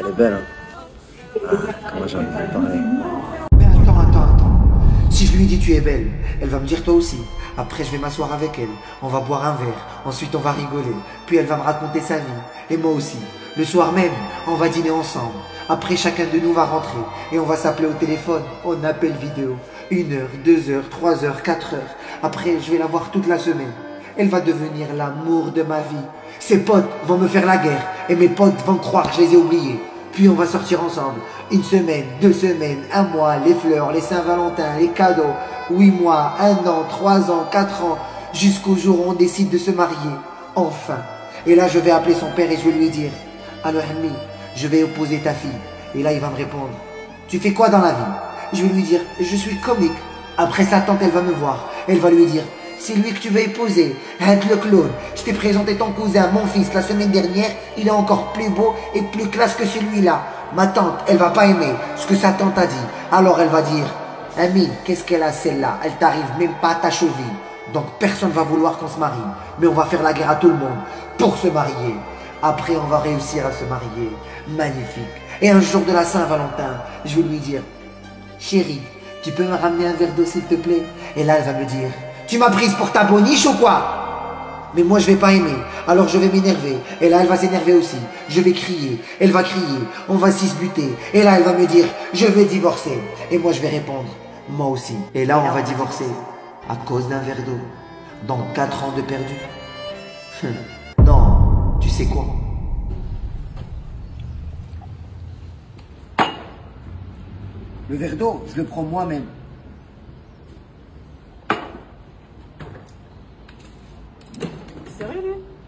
Elle est belle, hein ah, parler Mais attends, attends, attends. Si je lui dis tu es belle, elle va me dire toi aussi. Après, je vais m'asseoir avec elle. On va boire un verre. Ensuite, on va rigoler. Puis, elle va me raconter sa vie. Et moi aussi. Le soir même, on va dîner ensemble. Après, chacun de nous va rentrer. Et on va s'appeler au téléphone. On appelle vidéo. Une heure, deux heures, trois heures, quatre heures. Après, je vais la voir toute la semaine. Elle va devenir l'amour de ma vie. Ses potes vont me faire la guerre. Et mes potes vont croire que je les ai oubliés. Puis on va sortir ensemble. Une semaine, deux semaines, un mois, les fleurs, les Saint-Valentin, les cadeaux. Huit mois, un an, trois ans, quatre ans. Jusqu'au jour où on décide de se marier. Enfin. Et là, je vais appeler son père et je vais lui dire Alors, Hammi, je vais épouser ta fille. Et là, il va me répondre Tu fais quoi dans la vie? Je vais lui dire Je suis comique. Après, sa tante, elle va me voir. Elle va lui dire c'est lui que tu veux épouser. Hank le clone. Je t'ai présenté ton cousin, mon fils, la semaine dernière. Il est encore plus beau et plus classe que celui-là. Ma tante, elle va pas aimer ce que sa tante a dit. Alors elle va dire, Amine, qu'est-ce qu'elle a celle-là? Elle t'arrive même pas à ta cheville. Donc personne va vouloir qu'on se marie. Mais on va faire la guerre à tout le monde pour se marier. Après, on va réussir à se marier. Magnifique. Et un jour de la Saint-Valentin, je vais lui dire, chérie, tu peux me ramener un verre d'eau s'il te plaît? Et là, elle va me dire, tu m'as prise pour ta boniche ou quoi? Mais moi je vais pas aimer, alors je vais m'énerver. Et là elle va s'énerver aussi. Je vais crier, elle va crier, on va s'y buter. Et là elle va me dire, je vais divorcer. Et moi je vais répondre, moi aussi. Et là on va divorcer à cause d'un verre d'eau. Dans 4 ans de perdu. Non, tu sais quoi? Le verre d'eau, je le prends moi-même. Sérieux, lui?